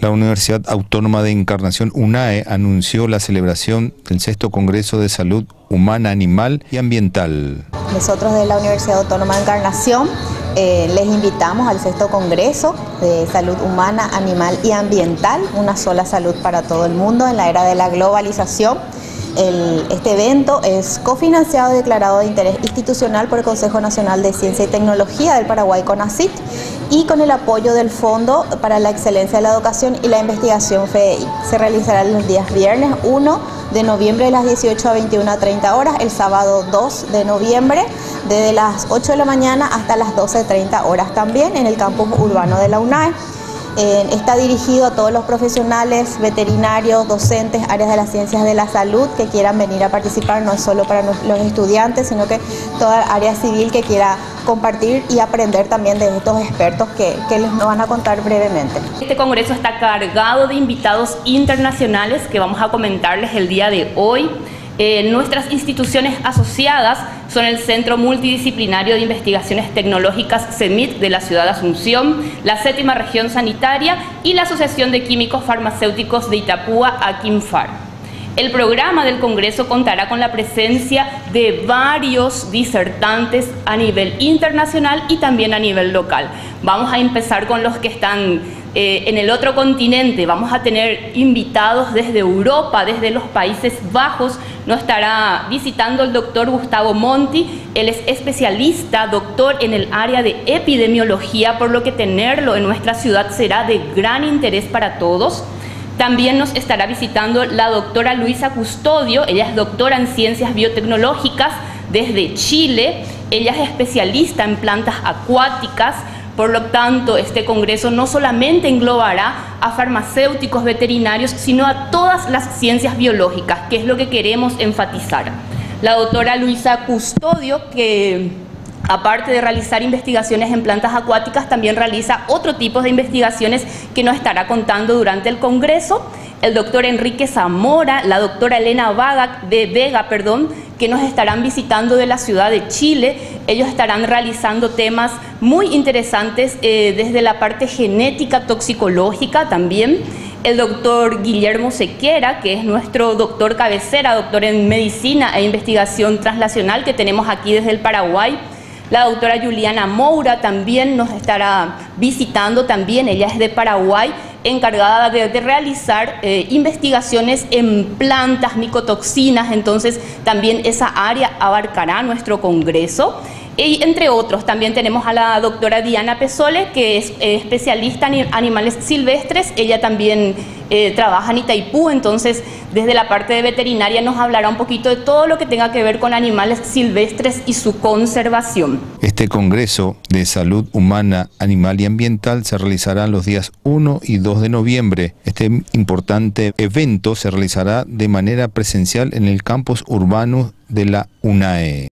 La Universidad Autónoma de Encarnación UNAE anunció la celebración del sexto Congreso de Salud Humana, Animal y Ambiental. Nosotros de la Universidad Autónoma de Encarnación eh, les invitamos al sexto Congreso de Salud Humana, Animal y Ambiental, una sola salud para todo el mundo en la era de la globalización este evento es cofinanciado y declarado de interés institucional por el Consejo Nacional de Ciencia y Tecnología del Paraguay, CONACIT, y con el apoyo del Fondo para la Excelencia de la Educación y la Investigación FEI. Se realizará los días viernes 1 de noviembre de las 18 a 21 a 30 horas, el sábado 2 de noviembre desde las 8 de la mañana hasta las 12.30 horas también en el campus urbano de la UNAE está dirigido a todos los profesionales, veterinarios, docentes, áreas de las ciencias de la salud que quieran venir a participar, no es solo para los estudiantes, sino que toda área civil que quiera compartir y aprender también de estos expertos que, que les van a contar brevemente. Este congreso está cargado de invitados internacionales que vamos a comentarles el día de hoy. Eh, nuestras instituciones asociadas son el Centro Multidisciplinario de Investigaciones Tecnológicas CEMIT de la ciudad de Asunción, la Séptima Región Sanitaria y la Asociación de Químicos Farmacéuticos de Itapúa, Aquimfar. El programa del Congreso contará con la presencia de varios disertantes a nivel internacional y también a nivel local. Vamos a empezar con los que están eh, en el otro continente. Vamos a tener invitados desde Europa, desde los Países Bajos. Nos estará visitando el doctor Gustavo Monti. Él es especialista, doctor en el área de epidemiología, por lo que tenerlo en nuestra ciudad será de gran interés para todos. También nos estará visitando la doctora Luisa Custodio. Ella es doctora en ciencias biotecnológicas desde Chile. Ella es especialista en plantas acuáticas por lo tanto, este Congreso no solamente englobará a farmacéuticos veterinarios, sino a todas las ciencias biológicas, que es lo que queremos enfatizar. La doctora Luisa Custodio, que aparte de realizar investigaciones en plantas acuáticas, también realiza otro tipo de investigaciones que nos estará contando durante el Congreso. El doctor Enrique Zamora, la doctora Elena de Vega, perdón, que nos estarán visitando de la ciudad de Chile. Ellos estarán realizando temas muy interesantes eh, desde la parte genética toxicológica también. El doctor Guillermo Sequera, que es nuestro doctor cabecera, doctor en medicina e investigación translacional que tenemos aquí desde el Paraguay. La doctora Juliana Moura también nos estará visitando, también ella es de Paraguay encargada de, realizar eh, investigaciones en plantas micotoxinas, entonces también esa área abarcará nuestro congreso. Y entre otros, también tenemos a la doctora Diana Pesole, que es eh, especialista en animales silvestres. Ella también eh, trabaja en Itaipú, entonces desde la parte de veterinaria nos hablará un poquito de todo lo que tenga que ver con animales silvestres y su conservación. Este Congreso de Salud Humana, Animal y Ambiental se realizará los días 1 y 2 de noviembre. Este importante evento se realizará de manera presencial en el campus urbano de la UNAE.